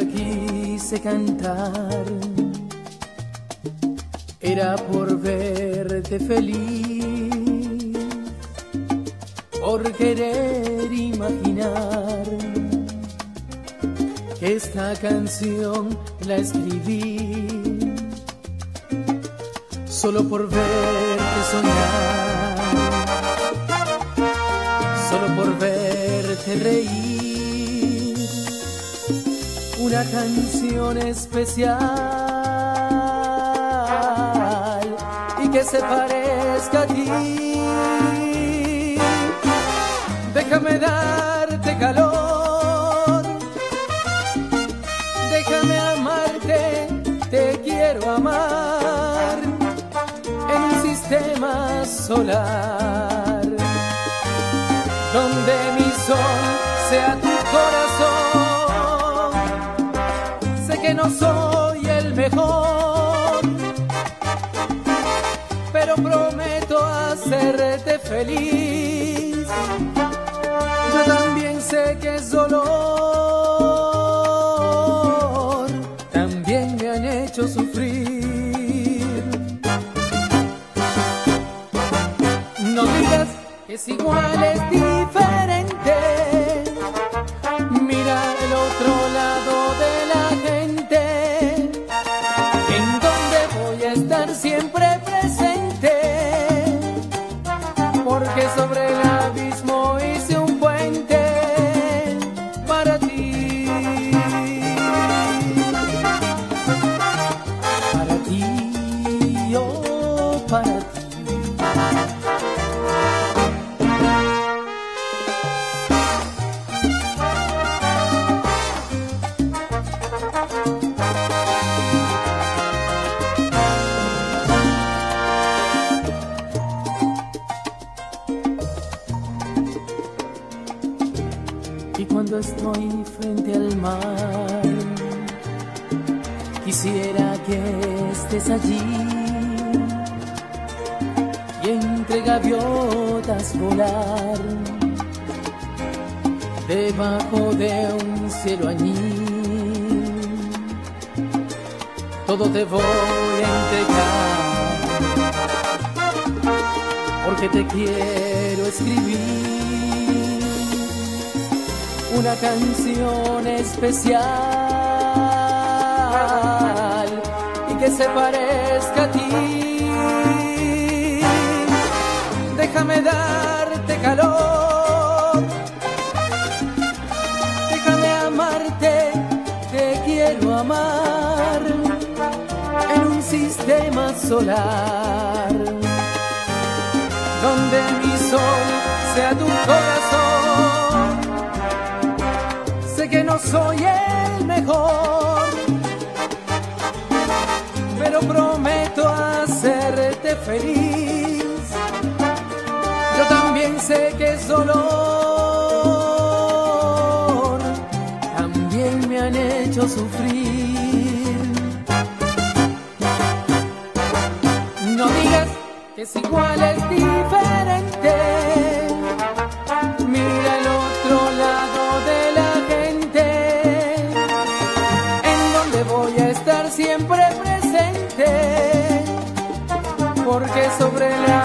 quise cantar. Era por verte feliz, por querer imaginar que esta canción la escribí solo por verte soñar, solo por verte reír, una canción especial que se parezca a ti. Déjame darte calor, déjame amarte, te quiero amar en un sistema solar no soy el mejor prometo hacerte feliz. Yo también sé que es dolor, también me han hecho sufrir. No digas que es igual, es diferente. Estoy frente al mar, quisiera que estés allí y entre gaviotas volar debajo de un cielo añil. Todo te voy a entregar porque te quiero escribir una canción especial y que se parezca a ti. Déjame darte calor, déjame amarte, te quiero amar en un sistema solar donde mi sol sea tu corazón no soy el mejor, pero prometo hacerte feliz. Yo también sé que es dolor, también me han hecho sufrir. No digas que es igual, es diferente sobre el